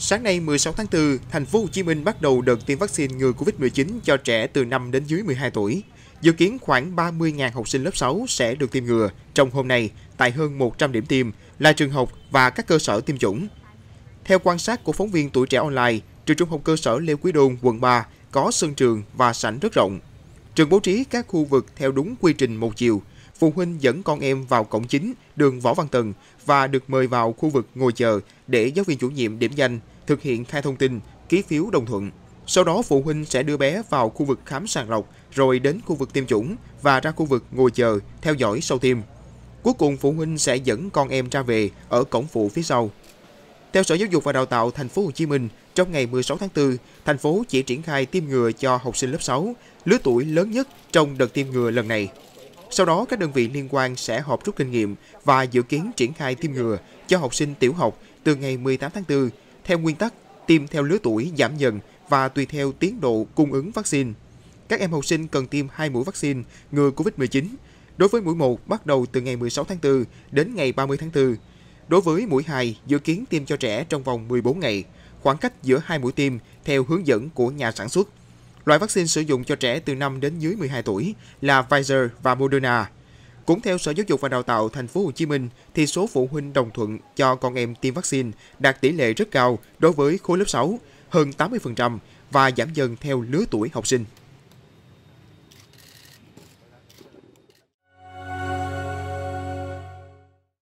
Sáng nay 16 tháng 4, thành phố Hồ Chí Minh bắt đầu đợt tiêm vaccine ngừa Covid-19 cho trẻ từ 5 đến dưới 12 tuổi. Dự kiến khoảng 30.000 học sinh lớp 6 sẽ được tiêm ngừa trong hôm nay tại hơn 100 điểm tiêm là trường học và các cơ sở tiêm chủng. Theo quan sát của phóng viên tuổi trẻ online, trường trung học cơ sở Lê Quý Đôn, quận 3 có sân trường và sảnh rất rộng. Trường bố trí các khu vực theo đúng quy trình một chiều. Phụ huynh dẫn con em vào cổng chính, đường Võ Văn Tần và được mời vào khu vực ngồi chờ để giáo viên chủ nhiệm điểm danh, thực hiện khai thông tin, ký phiếu đồng thuận. Sau đó phụ huynh sẽ đưa bé vào khu vực khám sàng lọc, rồi đến khu vực tiêm chủng và ra khu vực ngồi chờ, theo dõi sau tiêm. Cuối cùng phụ huynh sẽ dẫn con em ra về ở cổng phụ phía sau. Theo Sở Giáo dục và Đào tạo thành phố Hồ Chí Minh, trong ngày 16 tháng 4, thành phố chỉ triển khai tiêm ngừa cho học sinh lớp 6, lứa tuổi lớn nhất trong đợt tiêm ngừa lần này. Sau đó, các đơn vị liên quan sẽ họp rút kinh nghiệm và dự kiến triển khai tiêm ngừa cho học sinh tiểu học từ ngày 18 tháng 4, theo nguyên tắc tiêm theo lứa tuổi giảm dần và tùy theo tiến độ cung ứng vaccine. Các em học sinh cần tiêm 2 mũi vaccine ngừa COVID-19. Đối với mũi 1 bắt đầu từ ngày 16 tháng 4 đến ngày 30 tháng 4. Đối với mũi 2 dự kiến tiêm cho trẻ trong vòng 14 ngày, khoảng cách giữa hai mũi tiêm theo hướng dẫn của nhà sản xuất. Loại vaccine sử dụng cho trẻ từ 5 đến dưới 12 tuổi là Pfizer và Moderna. Cũng theo Sở Giáo dục và Đào tạo thành phố Hồ Chí Minh thì số phụ huynh đồng thuận cho con em tiêm vaccine đạt tỷ lệ rất cao đối với khối lớp 6, hơn 80% và giảm dần theo lứa tuổi học sinh.